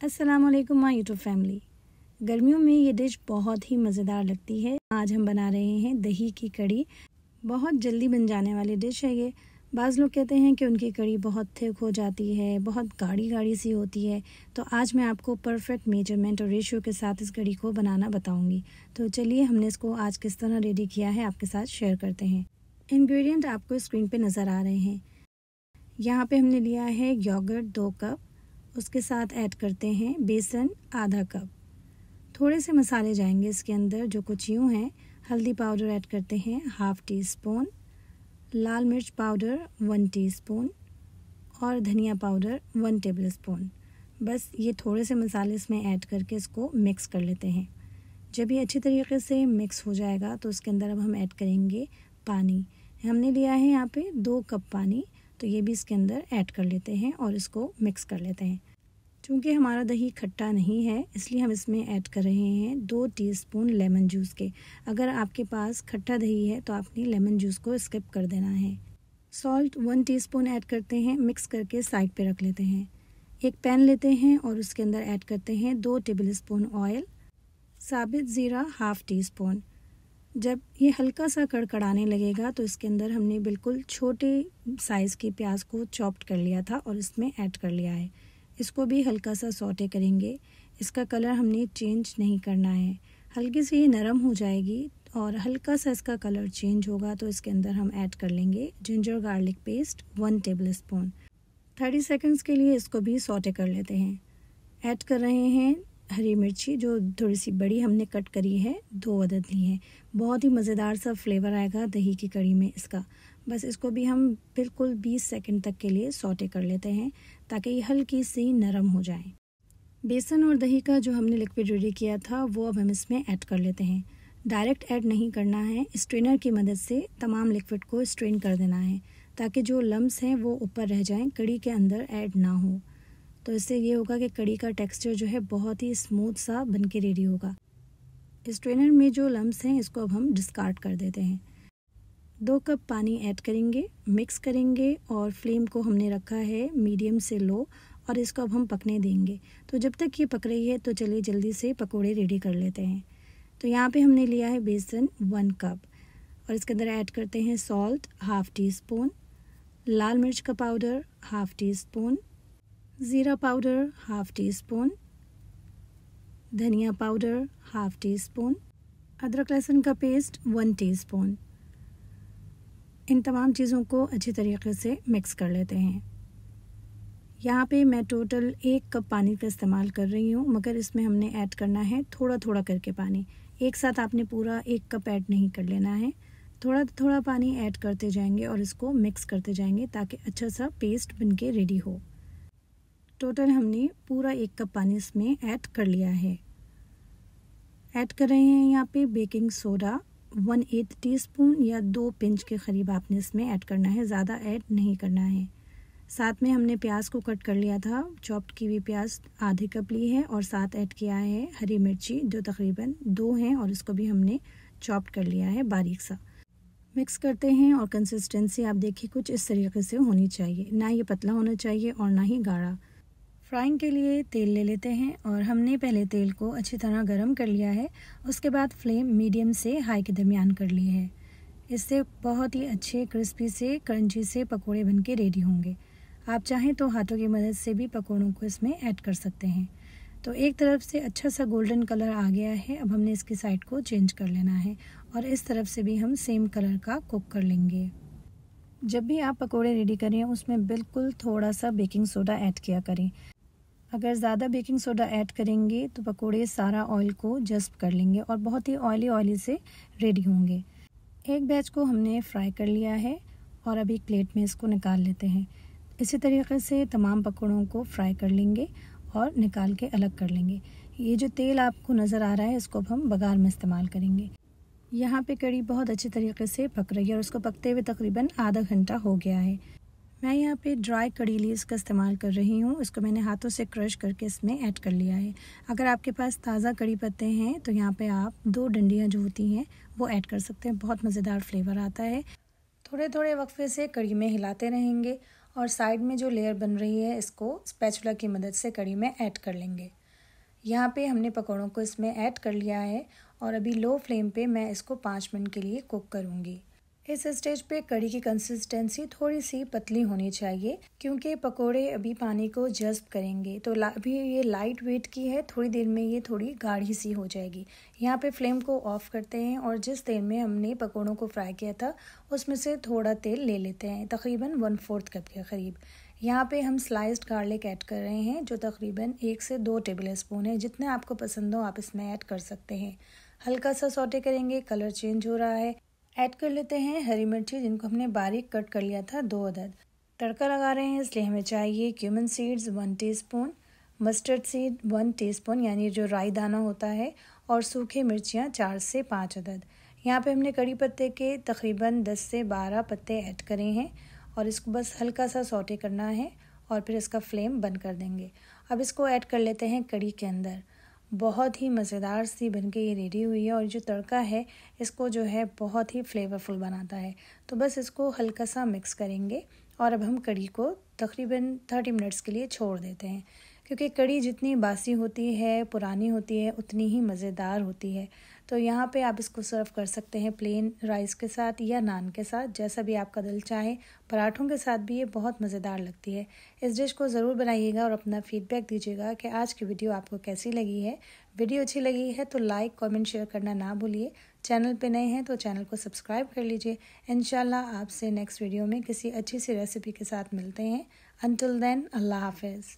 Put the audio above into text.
अस्सलाम वालेकुम my YouTube family गर्मियों में ये डिश बहुत ही मज़ेदार लगती है। आज हम बना रहे हैं दही की कड़ी बहुत जल्दी बन जाने वाली डिश है ये। बाज़ लोग कहते हैं कि उनकी कड़ी बहुत थिक हो जाती है, बहुत गाढ़ी गाढ़ी सी होती है। तो आज मैं आपको परफेक्ट मेज़रमेंट और रेशियो के साथ इस कड़ी को बनाना बताऊँगी। तो चलिए हमने इसको आज किस तरह रेडी किया है आपके साथ शेयर करते हैं। इंग्रेडिएंट आपको स्क्रीन पे नज़र आ रहे हैं। यहाँ पे हमने लिया है योगर्ट दो कप उसके साथ ऐड करते हैं बेसन, आधा कप। थोड़े से मसाले जाएँगे इसके अंदर, जो कुछ यूँ हैं। हल्दी पाउडर ऐड करते हैं, हाफ़ टी स्पून लाल मिर्च पाउडर, वन टीस्पून। और धनिया पाउडर, वन टेबल स्पून बस ये थोड़े से मसाले इसमें ऐड करके इसको मिक्स कर लेते हैं। जब ये अच्छी तरीके से मिक्स हो जाएगा तो उसके अंदर अब हम ऐड करेंगे पानी। हमने लिया है यहाँ पे दो कप पानी। तो ये भी इसके अंदर ऐड कर लेते हैं और इसको मिक्स कर लेते हैं। चूँकि हमारा दही खट्टा नहीं है, इसलिए हम इसमें ऐड कर रहे हैं दो टीस्पून लेमन जूस के। अगर आपके पास खट्टा दही है तो आपने लेमन जूस को स्किप कर देना है। सॉल्ट वन टीस्पून ऐड करते हैं मिक्स करके साइड पे रख लेते हैं। एक पैन लेते हैं और उसके अंदर ऐड करते हैं दो टेबल स्पून ऑयल साबित ज़ीरा हाफ़ टी स्पून जब ये हल्का सा कड़कड़ाने लगेगा तो इसके अंदर हमने बिल्कुल छोटे साइज़ के प्याज को चॉप्ड कर लिया था और इसमें ऐड कर लिया है। इसको भी हल्का सा सोटे करेंगे। इसका कलर हमने चेंज नहीं करना है। हल्की से ये नरम हो जाएगी और हल्का सा इसका कलर चेंज होगा तो इसके अंदर हम ऐड कर लेंगे ginger garlic paste one tablespoon thirty seconds के लिए इसको भी सोटे कर लेते हैं। ऐड कर रहे हैं हरी मिर्ची जो थोड़ी सी बड़ी हमने कट करी है, दो अदद ली है। बहुत ही मज़ेदार सा फ्लेवर आएगा दही की कड़ी में इसका। बस इसको भी हम बिल्कुल 20 सेकंड तक के लिए सोटे कर लेते हैं, ताकि ये हल्की सी नरम हो जाए। बेसन और दही का जो हमने लिक्विड रेडी किया था, वो अब हम इसमें ऐड कर लेते हैं। डायरेक्ट ऐड नहीं करना है स्ट्रेनर की मदद से तमाम लिक्विड को स्ट्रेन कर देना है, ताकि जो लम्ब हैं वो ऊपर रह जाएँ, कड़ी के अंदर ऐड ना हो। तो इससे ये होगा कि कड़ी का टेक्सचर जो है बहुत ही स्मूथ सा बन के रेडी होगा। इस ट्रेनर में जो लम्स हैं, इसको अब हम डिस्कार्ड कर देते हैं। दो कप पानी ऐड करेंगे मिक्स करेंगे और फ्लेम को हमने रखा है मीडियम से लो और इसको अब हम पकने देंगे। तो जब तक ये पक रही है तो चलिए जल्दी से पकोड़े रेडी कर लेते हैं। तो यहाँ पे हमने लिया है बेसन वन कप और इसके अंदर ऐड करते हैं सॉल्ट हाफ़ टी स्पून लाल मिर्च का पाउडर हाफ़ टी स्पून ज़ीरा पाउडर हाफ़ टी स्पून धनिया पाउडर हाफ़ टी स्पून अदरक लहसुन का पेस्ट वन टीस्पून। इन तमाम चीज़ों को अच्छी तरीके से मिक्स कर लेते हैं। यहाँ पे मैं टोटल एक कप पानी का इस्तेमाल कर रही हूँ, मगर इसमें हमने ऐड करना है थोड़ा थोड़ा करके पानी। एक साथ आपने पूरा एक कप ऐड नहीं कर लेना है। थोड़ा थोड़ा पानी ऐड करते जाएँगे और इसको मिक्स करते जाएँगे ताकि अच्छा सा पेस्ट बन के रेडी हो। टोटल हमने पूरा एक कप पानी इसमें ऐड कर लिया है। ऐड कर रहे हैं यहाँ पे baking soda one eighth T या दो पिंच के करीब आपने इसमें ऐड करना है। ज़्यादा ऐड नहीं करना है। साथ में हमने प्याज को कट कर लिया था। चॉप्ड की हुई प्याज आधे कप ली है और साथ ऐड किया है हरी मिर्ची, जो तकरीबन दो हैं और इसको भी हमने चॉप्ड कर लिया है बारीक सा। मिक्स करते हैं और कंसिस्टेंसी आप देखिए कुछ इस तरीके से होनी चाहिए। ना ये पतला होना चाहिए और ना ही गाढ़ा। फ्राइंग के लिए तेल ले लेते हैं और हमने पहले तेल को अच्छी तरह गर्म कर लिया है। उसके बाद फ्लेम मीडियम से हाई के दरमियान कर लिए है। इससे बहुत ही अच्छे, क्रिस्पी से, क्रंची से पकोड़े बन के रेडी होंगे। आप चाहें तो हाथों की मदद से भी पकौड़ों को इसमें ऐड कर सकते हैं। तो एक तरफ़ से अच्छा सा गोल्डन कलर आ गया है। अब हमने इसकी साइड को चेंज कर लेना है और इस तरफ़ से भी हम सेम कलर का कुक कर लेंगे। जब भी आप पकोड़े रेडी करें, उसमें बिल्कुल थोड़ा सा बेकिंग सोडा ऐड किया करें। अगर ज़्यादा बेकिंग सोडा ऐड करेंगे तो पकोड़े सारा ऑयल को जस्प कर लेंगे और बहुत ही ऑयली ऑयली से रेडी होंगे। एक बैच को हमने फ्राई कर लिया है और अभी प्लेट में इसको निकाल लेते हैं। इसी तरीके से तमाम पकौड़ों को फ्राई कर लेंगे और निकाल के अलग कर लेंगे। ये जो तेल आपको नज़र आ रहा है, इसको अब हम बघार में इस्तेमाल करेंगे। यहाँ पे कड़ी बहुत अच्छे तरीके से पक रही है और उसको पकते हुए तकरीबन आधा घंटा हो गया है। मैं यहाँ पे ड्राई कड़ी लीव्स का इस्तेमाल कर रही हूँ। इसको मैंने हाथों से क्रश करके इसमें ऐड कर लिया है। अगर आपके पास ताज़ा कड़ी पत्ते हैं तो यहाँ पे आप दो डंडियाँ जो होती हैं, वो ऐड कर सकते हैं। बहुत मज़ेदार फ्लेवर आता है। थोड़े थोड़े वक्फे से कड़ी में हिलाते रहेंगे और साइड में जो लेयर बन रही है, इसको स्पैचुला की मदद से कड़ी में ऐड कर लेंगे। यहाँ पे हमने पकौड़ों को इसमें ऐड कर लिया है और अभी लो फ्लेम पे मैं इसको पाँच मिनट के लिए कुक करूँगी। इस स्टेज पे कड़ी की कंसिस्टेंसी थोड़ी सी पतली होनी चाहिए, क्योंकि पकोड़े अभी पानी को जज्ब करेंगे। तो अभी ये लाइट वेट की है, थोड़ी देर में ये थोड़ी गाढ़ी सी हो जाएगी। यहाँ पे फ्लेम को ऑफ़ करते हैं और जिस तेल में हमने पकोड़ों को फ्राई किया था, उसमें से थोड़ा तेल ले लेते हैं, तकरीबन वन फोर्थ कप के करीब। यहाँ पे हम स्लाइस्ड गार्लिक ऐड कर रहे हैं, जो तकरीबन एक से दो टेबल स्पून है, जितने आपको पसंद हो आप इसमें ऐड कर सकते हैं। हल्का सा सोटे करेंगे कलर चेंज हो रहा है। ऐड कर लेते हैं हरी मिर्ची जिनको हमने बारीक कट कर लिया था दो अदद। तड़का लगा रहे हैं, इसलिए हमें चाहिए cumin seeds one teaspoon mustard seed one teaspoon यानी जो राई दाना होता है, और सूखे मिर्चियाँ चार से पाँच अदद। यहाँ पे हमने कड़ी पत्ते के तकरीबन दस से बारह पत्ते ऐड करे हैं, और इसको बस हल्का सा सोटे करना है, और फिर इसका फ्लेम बंद कर देंगे। अब इसको ऐड कर लेते हैं कड़ी के अंदर। बहुत ही मज़ेदार सी बन के ये रेडी हुई है और जो तड़का है, इसको जो है बहुत ही फ्लेवरफुल बनाता है। तो बस इसको हल्का सा मिक्स करेंगे और अब हम कड़ी को तकरीबन थर्टी मिनट्स के लिए छोड़ देते हैं। क्योंकि कड़ी जितनी बासी होती है, पुरानी होती है, उतनी ही मज़ेदार होती है। तो यहाँ पे आप इसको सर्व कर सकते हैं प्लेन राइस के साथ या नान के साथ, जैसा भी आपका दिल चाहे। पराठों के साथ भी ये बहुत मज़ेदार लगती है। इस डिश को ज़रूर बनाइएगा और अपना फीडबैक दीजिएगा कि आज की वीडियो आपको कैसी लगी है। वीडियो अच्छी लगी है तो लाइक कमेंट शेयर करना ना भूलिए। चैनल पे नए हैं तो चैनल को सब्सक्राइब कर लीजिए। इन आपसे नेक्स्ट वीडियो में किसी अच्छी सी रेसिपी के साथ मिलते हैं। अनटिल देन अल्लाह हाफिज़।